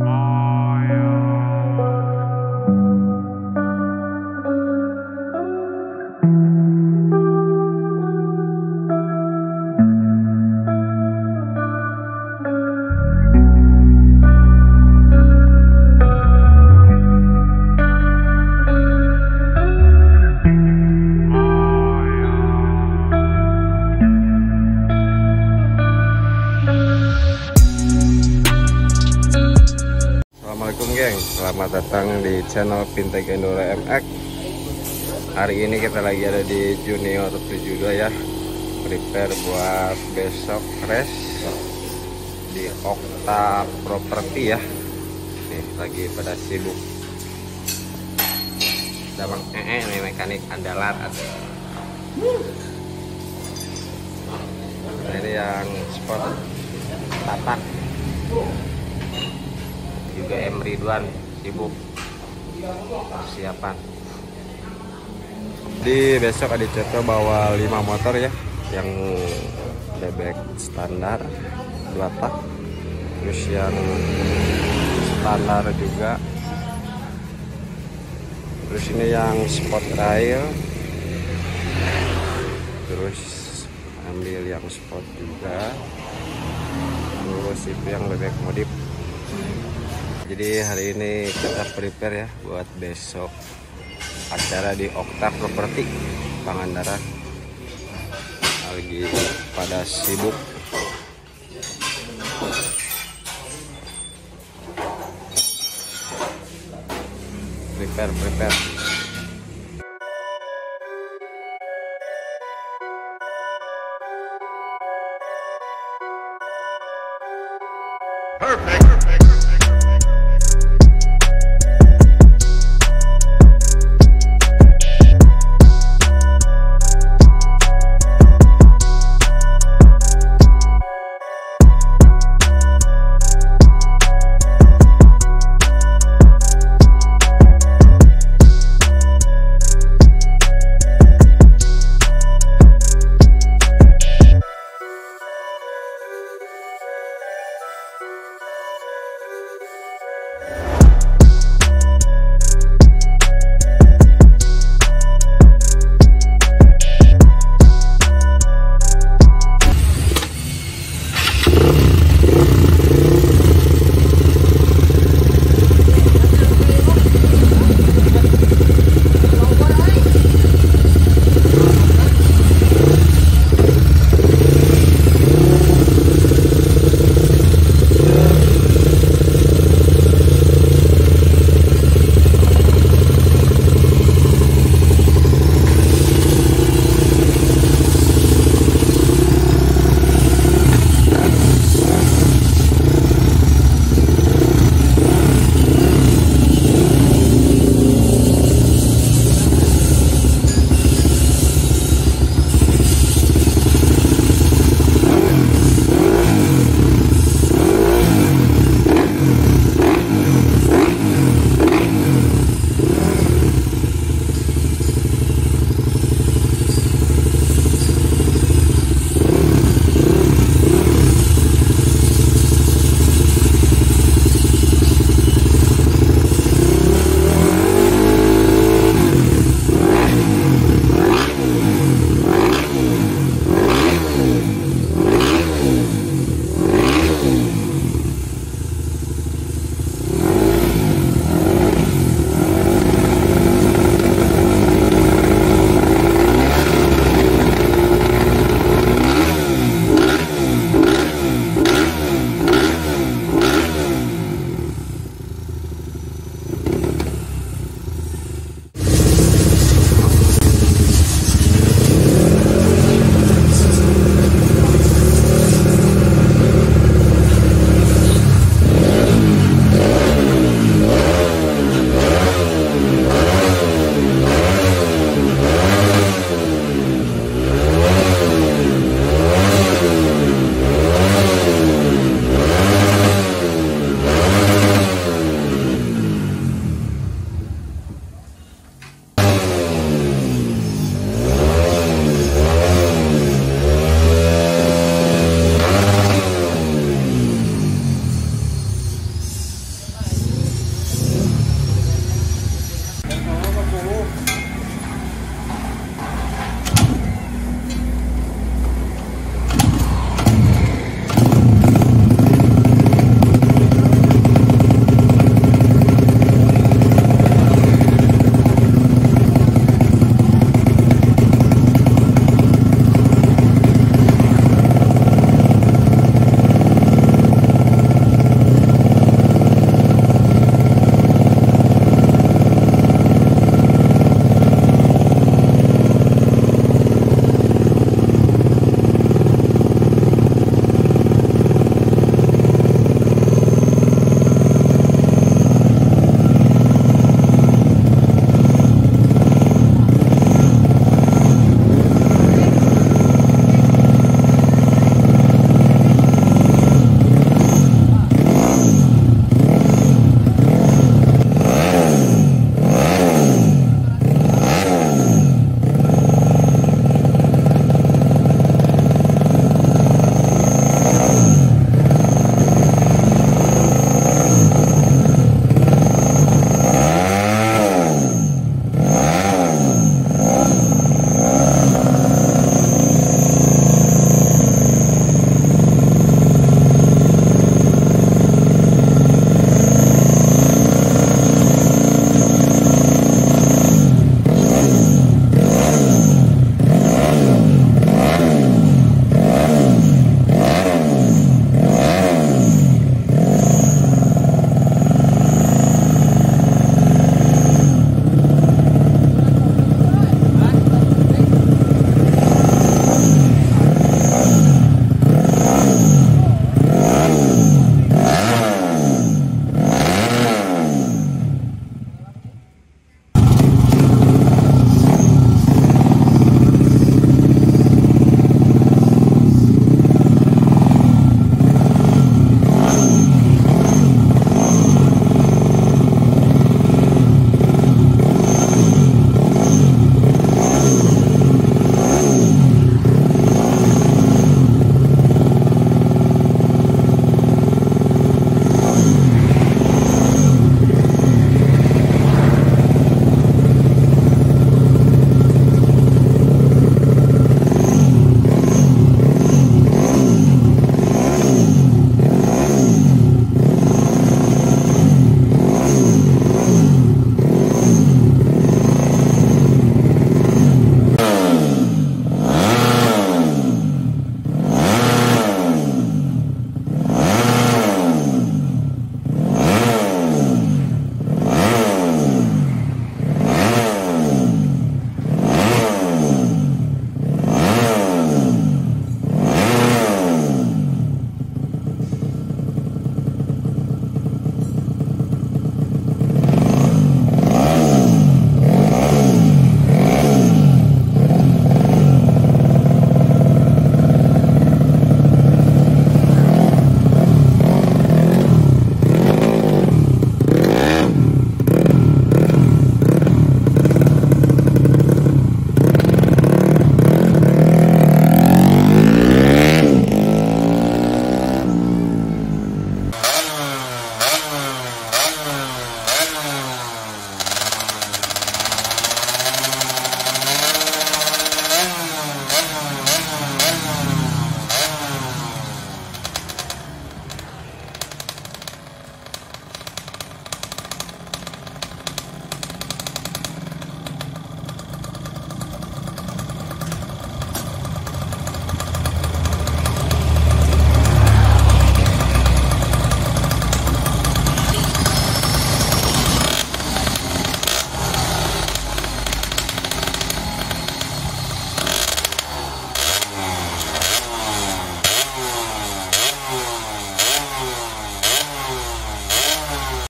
啊。Channel Fintech Endura MX Hari ini kita lagi ada di Junior 72 ya. Prepare buat besok race Di Okta Property ya. Nih lagi pada sibuk. Ada Ee nih mekanik andalan. Ada Nah, ini yang spot tatak juga M Ridwan sibuk persiapan. Di besok ada Ceto bawa 5 motor ya yang bebek standar latak terus yang standar juga. Terus ini yang sport trail terus ambil yang sport juga. Terus itu yang bebek modif jadi hari ini kita prepare ya buat besok acara di Okta Property Pangandaran. Lagi pada sibuk. Prepare prepare. Perfect.